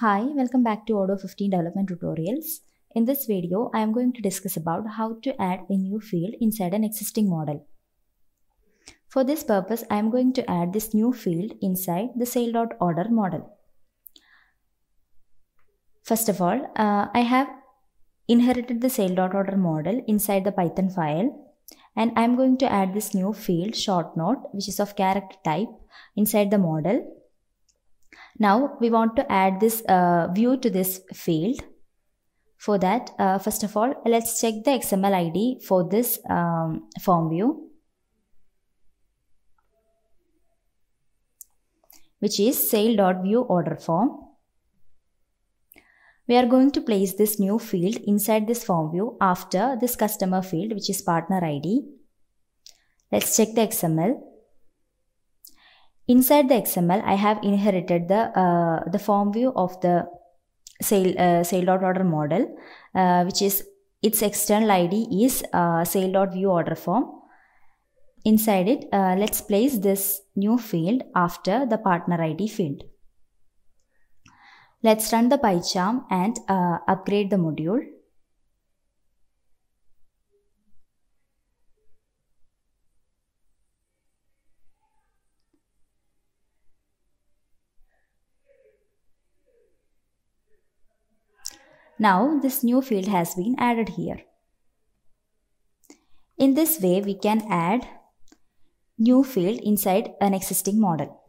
Hi, welcome back to Odoo 15 development tutorials. In this video, I am going to discuss about how to add a new field inside an existing model. For this purpose, I am going to add this new field inside the sale.order model. First of all, uh, I have inherited the sale.order model inside the Python file and I am going to add this new field short note which is of character type inside the model now we want to add this uh, view to this field. For that, uh, first of all, let's check the XML ID for this um, form view. Which is sale.view order form. We are going to place this new field inside this form view after this customer field which is partner ID. Let's check the XML. Inside the XML, I have inherited the, uh, the form view of the sale, uh, sale.order model, uh, which is its external ID is uh, sale.view order form. Inside it, uh, let's place this new field after the partner ID field. Let's run the PyCharm and uh, upgrade the module. Now this new field has been added here. In this way, we can add new field inside an existing model.